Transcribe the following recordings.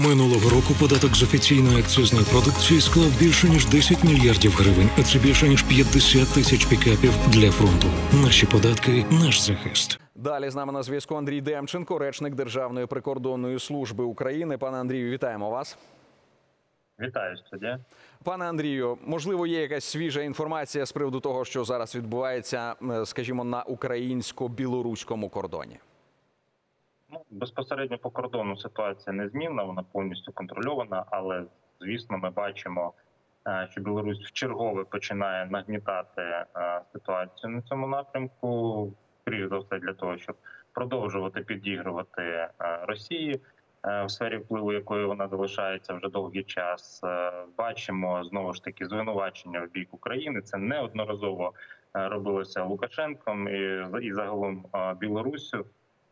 Минулого року податок з офіційної акцизної продукції склав більше ніж 10 мільярдів гривень, а це більше ніж 50 тисяч пікапів для фронту. Наші податки, наш захист. Далі з нами на зв'язку Андрій Демченко, речник Державної прикордонної служби України. Пане Андрію, вітаємо вас. Вітаю студія. Пане Андрію, можливо, є якась свіжа інформація з приводу того, що зараз відбувається, е, скажімо, на українсько-білоруському кордоні. Безпосередньо по кордону ситуація незмінна, вона повністю контрольована, але звісно, ми бачимо, е, що Білорусь в чергове починає нагнітати е, ситуацію на цьому напрямку. Скоріше за все, для того, щоб продовжувати підігрувати е, Росії в сфері впливу, якої вона залишається вже довгий час. Бачимо знову ж таки звинувачення в бік України. Це неодноразово робилося Лукашенком і і загалом Білоруссю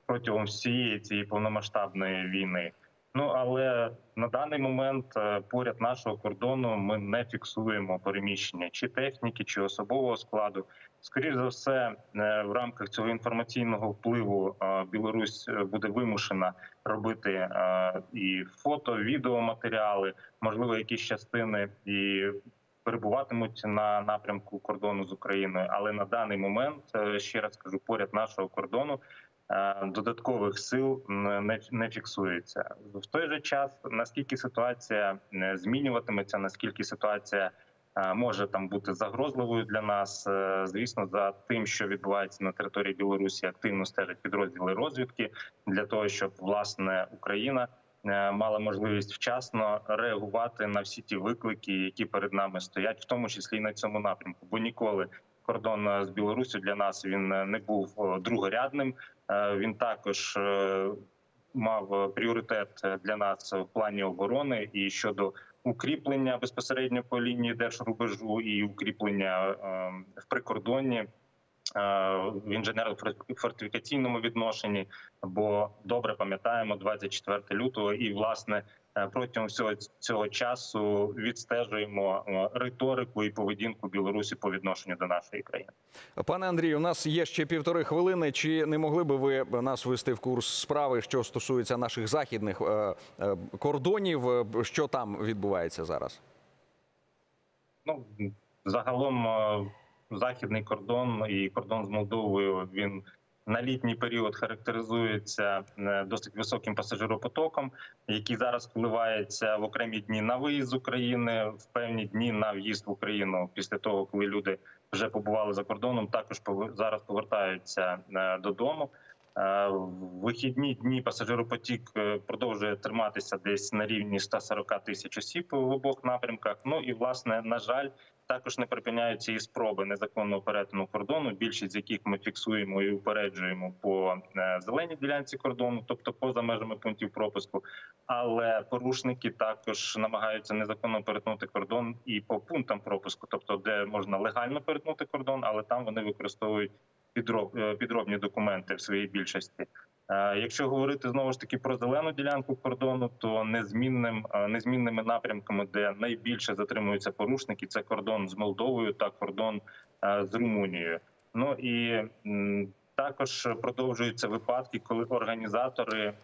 протягом всієї цієї повномасштабної війни. Ну але на даний момент е, поряд нашого кордону ми не фіксуємо переміщення чи техніки, чи особового складу. Скоріше за все, е, в рамках цього інформаційного впливу е, Білорусь буде вимушена робити і фото, відеоматеріали, можливо, якісь частини і. Перебуватимуть на напрямку кордону з Україною, але на даний момент ще раз кажу, поряд нашого кордону додаткових сил не не фіксується в той же час. Наскільки ситуація е, змінюватиметься, наскільки ситуація е, може там бути загрозливою для нас, звісно, за тим, що відбувається на території Білорусі, активно стежать підрозділи розвідки для того, щоб власне Україна. Мала можливість вчасно реагувати на всі ті виклики, які перед нами стоять, в тому числі і на цьому напрямку. Бо ніколи кордон з Білорусі для нас він не був другорядним. Е, він також е, мав пріоритет для нас в плані оборони і щодо укріплення безпосередньо по лінії держрубежу і укріплення е, в прикордонні. В інженерно-фортифікаційному відношенні, бо добре пам'ятаємо 24 лютого, і власне Е, протягом всього цього часу відстежуємо е, риторику і поведінку Білорусі по відношенню до нашої країни. Пане Андрію, у нас є ще півтори хвилини. Чи не могли би ви нас ввести в курс справи, що стосується наших західних е, кордонів? Що там відбувається зараз? Ну загалом західний кордон і кордон з Молдовою він на літній період характеризується е, досить високим пасажиропотоком, який зараз впливається в окремі дні на виїзд з України, в певні дні на в'їзд в Україну після того, коли люди вже побували за кордоном. Також зараз повертаються е, додому. Е, в вихідні дні пасажиропотік продовжує триматися десь на рівні 140 тисяч осіб в обох напрямках. Ну і власне на жаль, також не припиняються і спроби незаконного перетину кордону, більшість з яких ми фіксуємо і упереджуємо по е, зеленій ділянці кордону, тобто поза межами пунктів пропуску. Але порушники також намагаються незаконно перетнути кордон і по пунктам пропуску, тобто де можна легально перетнути кордон, але там вони використовують е, підробні документи в своїй більшості. Е, якщо говорити знову ж таки про зелену ділянку кордону, то незмінним е, незмінними напрямками, де найбільше затримуються порушники, це кордон з Молдовою та кордон з Румунією. Ну і також продовжуються випадки, коли організатори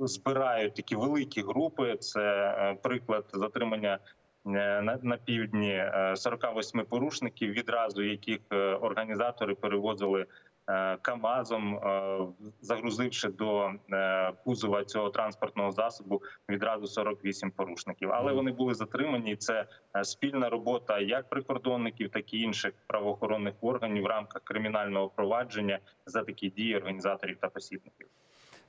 збирають такі великі групи. Це приклад затримання на, на півдні 48 порушників, відразу яких організатори перевозили. Е, Камазом, е, загрузивши до е, кузова цього транспортного засобу відразу 48 порушників. Але вони були затримані. Це спільна робота як прикордонників, так і інших правоохоронних органів в рамках кримінального провадження за такі дії організаторів та посібників.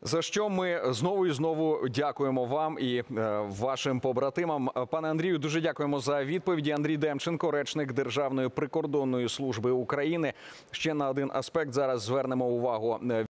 За що ми знову і знову дякуємо вам і е, вашим побратимам. Пане Андрію, дуже дякуємо за відповіді. Андрій Демченко, речник Державної прикордонної служби України. Ще на один аспект зараз звернемо увагу.